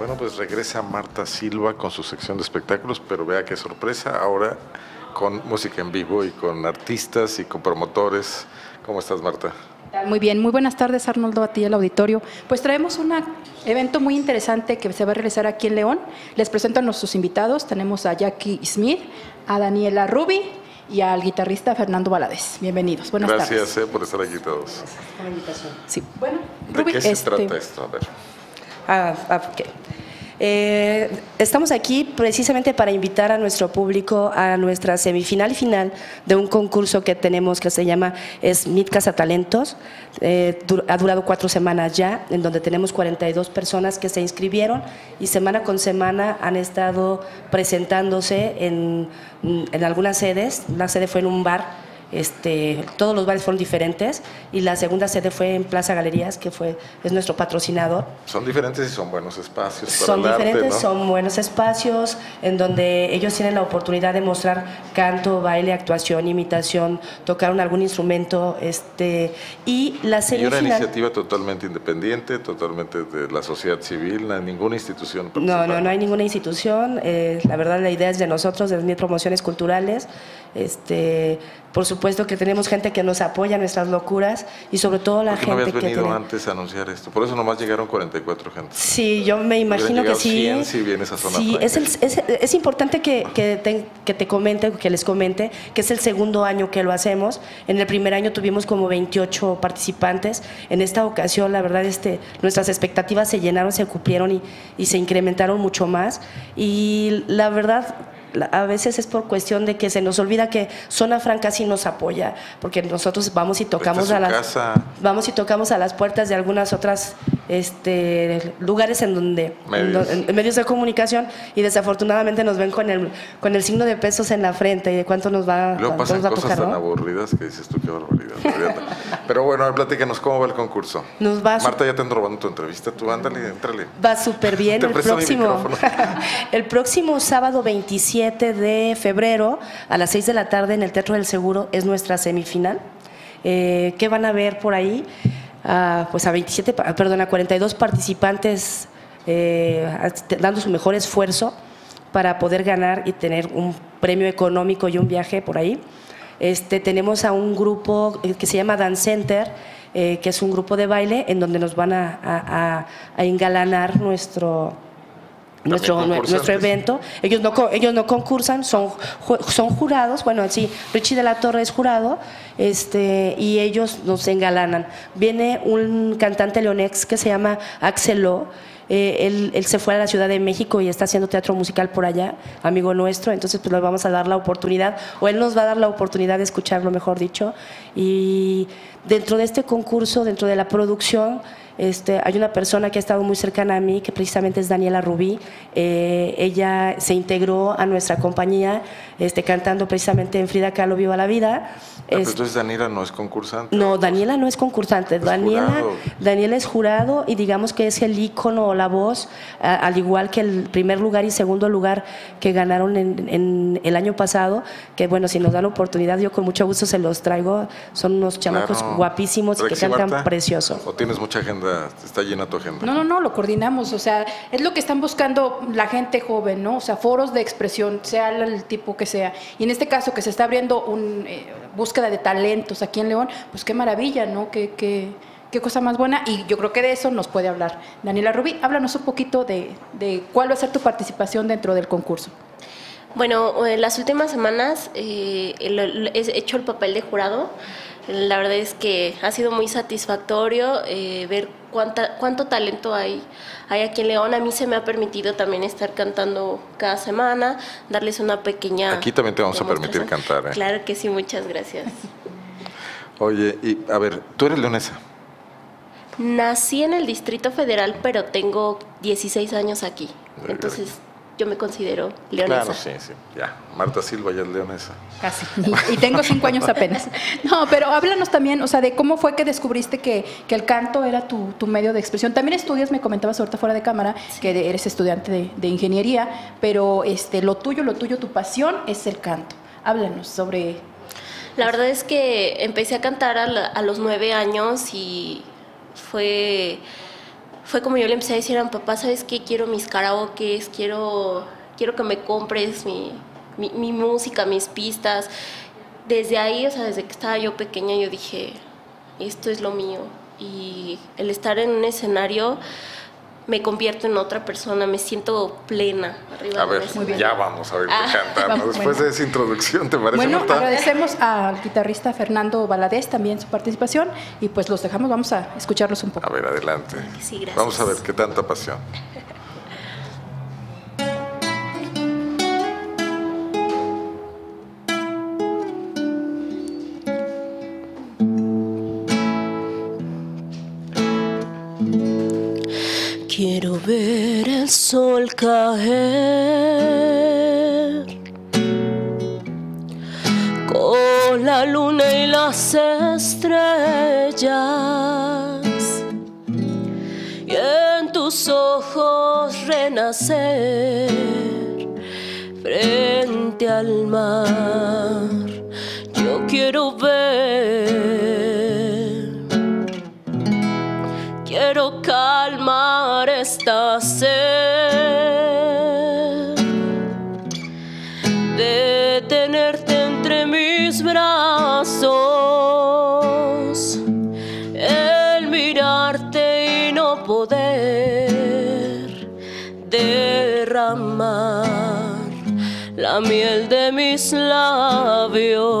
Bueno, pues regresa Marta Silva con su sección de espectáculos, pero vea qué sorpresa, ahora con música en vivo y con artistas y con promotores. ¿Cómo estás, Marta? Muy bien, muy buenas tardes Arnoldo, a ti al auditorio. Pues traemos un evento muy interesante que se va a realizar aquí en León. Les presento a nuestros invitados. Tenemos a Jackie Smith, a Daniela Rubi y al guitarrista Fernando Valadez. Bienvenidos, buenas tardes. Gracias eh, por estar aquí todos. Gracias por la invitación. Sí, bueno, ¿De qué se este, trata esto? A ver. Ah, ah, eh, estamos aquí precisamente para invitar a nuestro público a nuestra semifinal final de un concurso que tenemos que se llama Smith Casa Talentos. Eh, ha durado cuatro semanas ya, en donde tenemos 42 personas que se inscribieron y semana con semana han estado presentándose en, en algunas sedes. La sede fue en un bar este, todos los bares fueron diferentes y la segunda sede fue en Plaza Galerías, que fue, es nuestro patrocinador. Son diferentes y son buenos espacios. Para son el diferentes, arte, son buenos espacios en donde ellos tienen la oportunidad de mostrar canto, baile, actuación, imitación, tocaron algún instrumento. Este, y la Y una iniciativa totalmente independiente, totalmente de la sociedad civil, no ninguna institución. No, no, no hay ninguna institución. Eh, la verdad, la idea es de nosotros, de mis promociones culturales. Este, por supuesto que tenemos gente que nos apoya en nuestras locuras y sobre todo la gente no habías venido que antes a anunciar esto? Por eso nomás llegaron 44 gente. Sí, yo me imagino que sí. 100 si viene esa zona sí, es, es, es, importante que, que, te, que te comente, que les comente, que es el segundo año que lo hacemos. En el primer año tuvimos como 28 participantes. En esta ocasión, la verdad, este, nuestras expectativas se llenaron, se cumplieron y, y se incrementaron mucho más. Y la verdad, a veces es por cuestión de que se nos olvida que Zona Franca sí nos apoya, porque nosotros vamos y tocamos a las vamos y tocamos a las puertas de algunas otras este, lugares en donde medios. En, medios de comunicación y desafortunadamente nos ven con el con el signo de pesos en la frente y de cuánto nos va, Luego pasan nos va cosas tan aburridas que dices tú qué barbaridad. Pero bueno, platícanos cómo va el concurso. Nos va Marta ya te ando robando tu entrevista, tú ándale, entrale. Va súper bien el próximo el próximo sábado 27 de febrero a las 6 de la tarde en el Teatro del Seguro es nuestra semifinal. Eh, ¿Qué van a ver por ahí? A, pues a 27, perdón, a 42 participantes eh, dando su mejor esfuerzo para poder ganar y tener un premio económico y un viaje por ahí. Este, tenemos a un grupo que se llama Dance Center, eh, que es un grupo de baile en donde nos van a, a engalanar nuestro, nuestro, nuestro evento. Ellos no, ellos no concursan, son, son jurados. Bueno, sí, Richie de la Torre es jurado este, y ellos nos engalanan. Viene un cantante leonex que se llama Axelo. Eh, él, él, se fue a la Ciudad de México y está haciendo teatro musical por allá, amigo nuestro, entonces pues le vamos a dar la oportunidad, o él nos va a dar la oportunidad de escucharlo, mejor dicho. Y dentro de este concurso, dentro de la producción, este, hay una persona que ha estado muy cercana a mí, que precisamente es Daniela Rubí. Eh, ella se integró a nuestra compañía este, cantando precisamente en Frida Kahlo Viva la Vida. Ah, entonces Daniela no es concursante. No, Daniela no es concursante. Daniela, Daniela es jurado y digamos que es el ícono o la voz, al igual que el primer lugar y segundo lugar que ganaron en, el año pasado, que bueno, si nos dan oportunidad, yo con mucho gusto se los traigo. Son unos chamacos guapísimos y que cantan precioso. ¿O tienes mucha agenda, está llena tu agenda? No, no, no, lo coordinamos. O sea, es lo que están buscando la gente joven, ¿no? O sea, foros de expresión, sea el tipo que sea. Y en este caso que se está abriendo un... Eh, búsqueda de talentos aquí en León, pues qué maravilla, ¿no? Qué, qué, qué cosa más buena. Y yo creo que de eso nos puede hablar. Daniela Rubí, háblanos un poquito de, de cuál va a ser tu participación dentro del concurso. Bueno, en las últimas semanas eh, he hecho el papel de jurado. La verdad es que ha sido muy satisfactorio eh, ver cuánta, cuánto talento hay, hay aquí en León. A mí se me ha permitido también estar cantando cada semana, darles una pequeña... Aquí también te vamos a permitir cantar. ¿eh? Claro que sí, muchas gracias. Oye, y a ver, tú eres leonesa. Nací en el Distrito Federal, pero tengo 16 años aquí. Entonces yo me considero leonesa. Claro, sí, sí, ya. Marta Silva ya es leonesa. Casi. Y, tengo cinco años apenas. No, pero háblanos también, o sea, de cómo fue que descubriste que, que el canto era tu, tu, medio de expresión. También estudias, me comentabas ahorita fuera de cámara, que eres estudiante de, de, ingeniería, pero este, lo tuyo, lo tuyo, tu pasión es el canto. Háblanos sobre... La verdad es que empecé a cantar a, a los nueve años y fue fue como yo le empecé a decir a mi papá, ¿sabes qué? Quiero mis karaokes, quiero, quiero que me compres mi, mi, música, mis pistas. Desde ahí, o sea, desde que estaba yo pequeña, yo dije, esto es lo mío. Y el estar en un escenario me convierto en otra persona, me siento plena. Arriba a ver, ya vamos a ver ah, cantar. Después de esa introducción, ¿te parece? Bueno, agradecemos al guitarrista Fernando Valadez también su participación y pues los dejamos, vamos a escucharlos un poco. A ver, adelante. Sí, gracias. Vamos a ver qué tanta pasión. Ver el sol caer. Con la luna y las estrellas. Y en tus ojos renacer. Frente al mar. Yo quiero ver, de tenerte entre mis brazos, el mirarte y no poder derramar la miel de mis labios.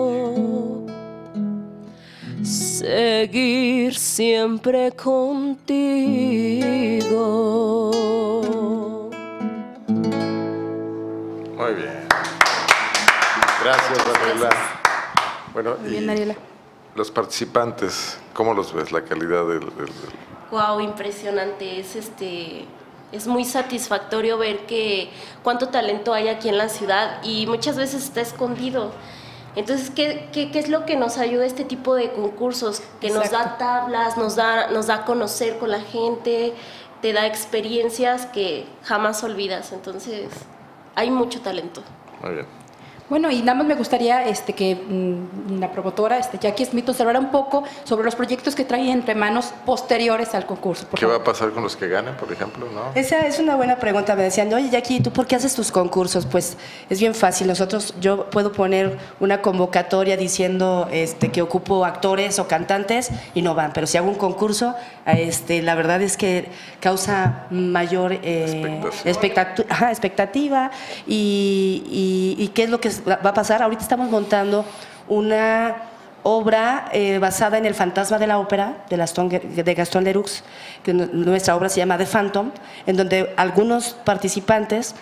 contigo. Muy bien. Gracias, Daniela. Bueno, bien, Daniela. Los participantes, ¿cómo los ves? La calidad del, Wow, impresionante. Es este es muy satisfactorio ver que cuánto talento hay aquí en la ciudad y muchas veces está escondido. Entonces, ¿qué, ¿qué, qué, es lo que nos ayuda este tipo de concursos? Que nos da tablas, nos da, nos da a conocer con la gente, te da experiencias que jamás olvidas. Entonces, hay mucho talento. Muy bien. Bueno, y nada más me gustaría este, que mm, la promotora, este, Jackie Smith, nos hablara un poco sobre los proyectos que trae entre manos posteriores al concurso. ¿Qué va a pasar con los que ganen, por ejemplo? ¿no? Esa es una buena pregunta. Me decían, oye, Jackie, ¿tú por qué haces tus concursos? Pues es bien fácil. Nosotros, yo puedo poner una convocatoria diciendo este, que ocupo actores o cantantes y no van. Pero si hago un concurso, este, la verdad es que causa mayor eh, expectativa, y, y, y qué es lo que va a pasar. Ahorita estamos montando una obra eh, basada en el fantasma de la ópera de, de Gaston Leroux, que nuestra obra se llama The Phantom, en donde algunos participantes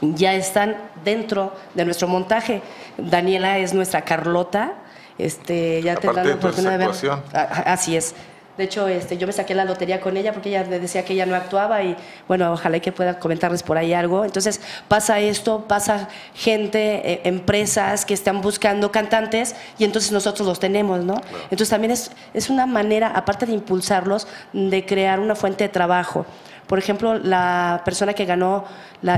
ya están dentro de nuestro montaje. Daniela es nuestra Carlota, este, ya tendrán la oportunidad de ver. Así es. De hecho, este, yo me saqué la lotería con ella porque ella decía que ella no actuaba y bueno, ojalá que pueda comentarles por ahí algo. Entonces pasa esto, pasa gente, eh, empresas que están buscando cantantes y entonces nosotros los tenemos, ¿no? Entonces también es, es una manera, aparte de impulsarlos, de crear una fuente de trabajo. Por ejemplo, la persona que ganó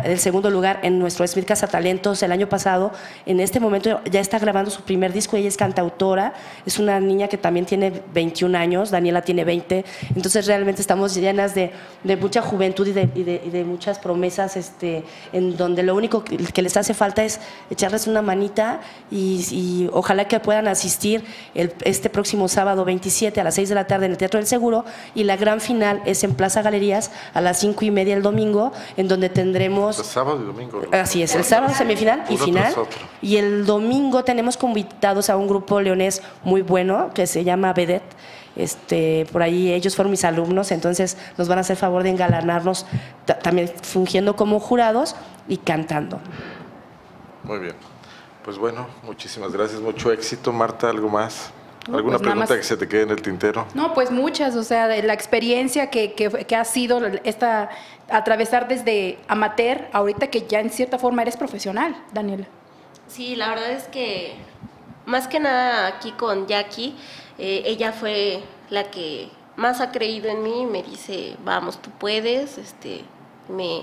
el segundo lugar en nuestro Smith Casa Talentos el año pasado, en este momento ya está grabando su primer disco, ella es cantautora, es una niña que también tiene 21 años, Daniela tiene 20, entonces realmente estamos llenas de, mucha juventud y de, muchas promesas, este, en donde lo único que les hace falta es echarles una manita y, ojalá que puedan asistir este próximo sábado 27 a las 6 de la tarde en el Teatro del Seguro y la gran final es en Plaza Galerías a las 5 y media el domingo, en donde tendremos sábado y domingo. Así es, el sábado semifinal y final. Y el domingo tenemos convitados a un grupo leonés muy bueno que se llama Vedet. Este, por ahí ellos fueron mis alumnos, entonces nos van a hacer favor de engalanarnos también fungiendo como jurados y cantando. Muy bien. Pues bueno, muchísimas gracias, mucho éxito. Marta, ¿algo más? ¿Alguna pues pregunta que se te quede en el tintero? No, pues muchas, o sea, de la experiencia que, que, ha sido esta, atravesar desde amateur, ahorita que ya en cierta forma eres profesional, Daniela. Sí, la verdad es que más que nada aquí con Jackie, eh, ella fue la que más ha creído en mí, me dice, vamos, tú puedes, este, me,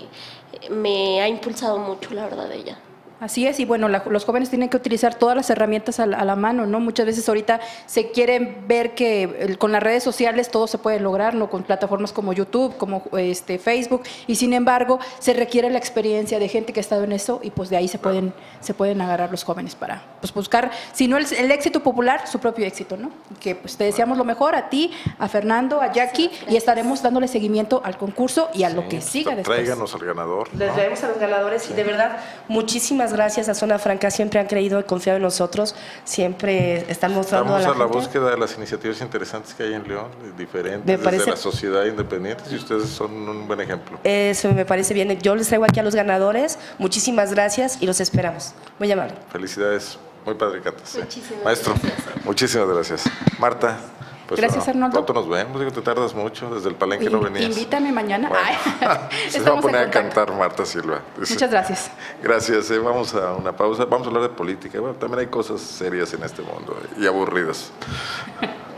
me ha impulsado mucho, la verdad, ella. Así es, y bueno, los jóvenes tienen que utilizar todas las herramientas a la, mano, ¿no? Muchas veces ahorita se quieren ver que con las redes sociales todo se puede lograr, ¿no? Con plataformas como YouTube, como este, Facebook, y sin embargo se requiere la experiencia de gente que ha estado en eso y pues de ahí se pueden, se pueden agarrar los jóvenes para pues, buscar, si no el, éxito popular, su propio éxito, ¿no? Que pues te deseamos lo mejor a ti, a Fernando, a Jackie, y estaremos dándole seguimiento al concurso y a lo que siga después. Tráiganos al ganador. Les traemos a los ganadores y de verdad, muchísimas gracias a Zona Franca, siempre han creído y confiado en nosotros, siempre están mostrando Estamos a la, a la búsqueda de las iniciativas interesantes que hay en León, diferentes, de la sociedad independiente, y ustedes son un buen ejemplo. Eso me parece bien. Yo les traigo aquí a los ganadores, muchísimas gracias y los esperamos. Muy amable. Felicidades. Muy padre, Catas. Maestro, muchísimas gracias. Marta. Pues, Gracias, Arnoldo. Pronto nos vemos, digo, te tardas mucho, desde el palenque no venías. Invítame mañana. se va a poner a cantar Marta Silva. Muchas gracias. Gracias, eh, vamos a una pausa, vamos a hablar de política. Bueno, también hay cosas serias en este mundo eh, y aburridas.